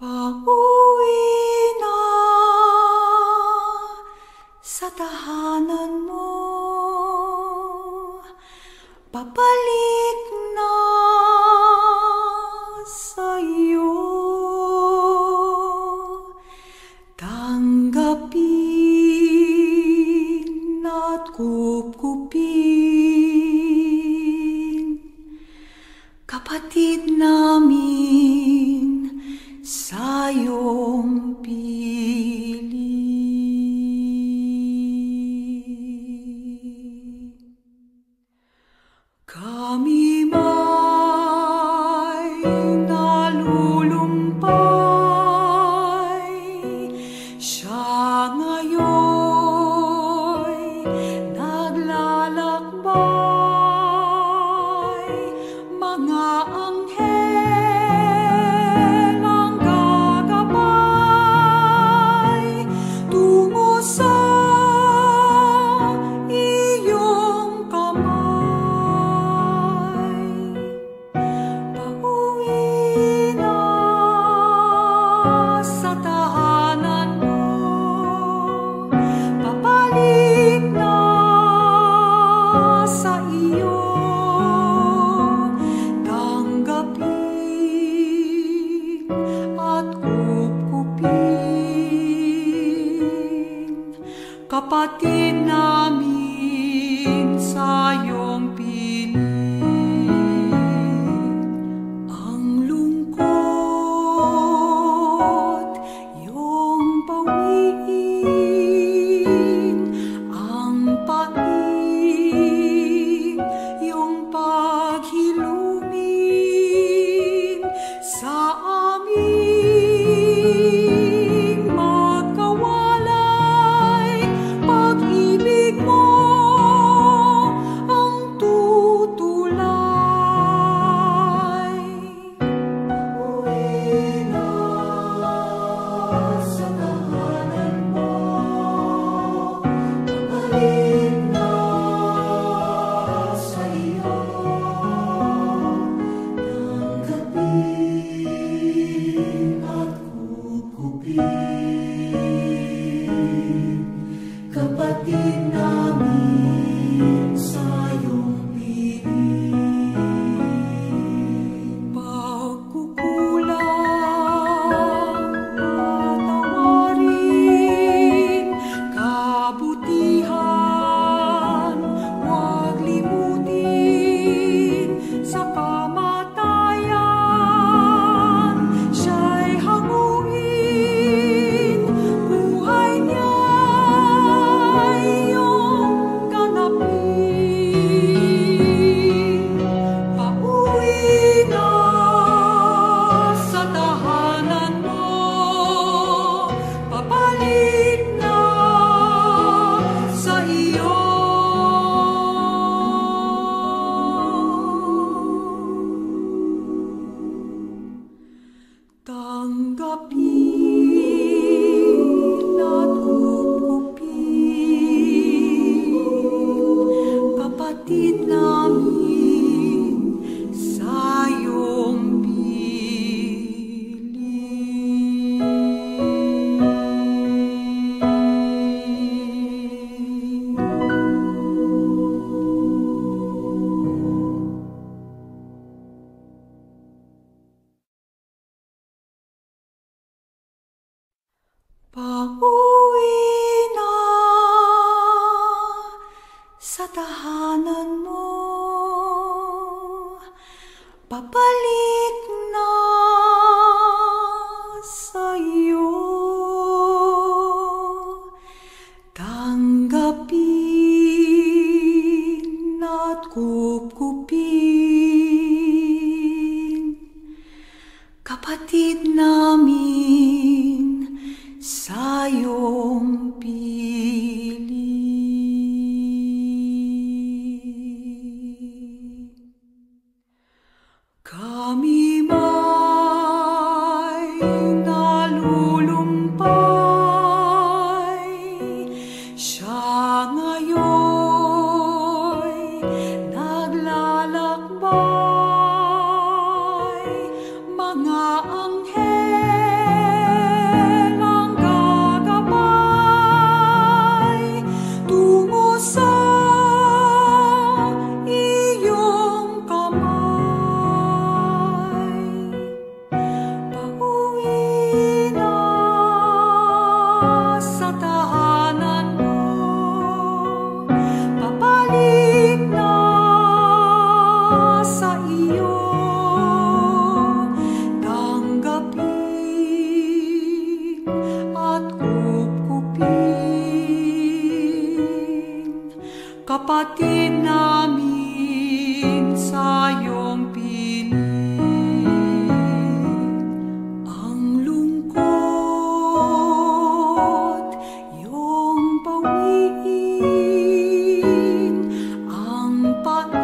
Pauwi na sa tahanan mo. Papa iompi 不見 Papali. bought